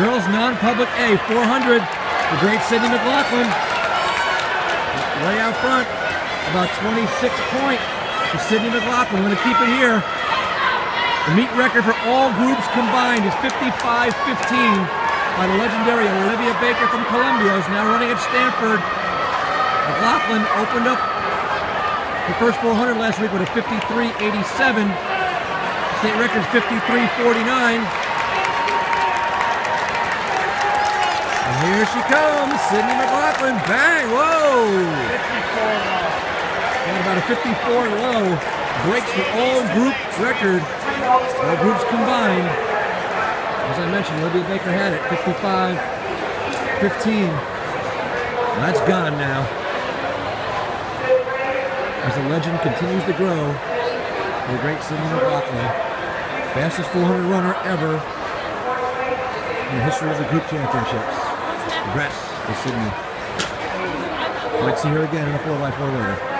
Girls non-public A, 400. The great Sydney McLaughlin. Way out front. About 26 point for Sydney McLaughlin. Going to keep it here. The meet record for all groups combined is 55-15 by the legendary Olivia Baker from Columbia, who's now running at Stanford. McLaughlin opened up the first 400 last week with a 53-87. State record 53-49. And here she comes, Sydney McLaughlin. Bang! Whoa! 54 low. And about a 54 low. Breaks the all group record. All groups combined. As I mentioned, Olivia Baker had it 55 15. Well, that's gone now. As the legend continues to grow, the great Sydney McLaughlin, fastest 400 runner ever in the history of the group championships. Congrats to Sydney. Might see her again in a 4x4 later.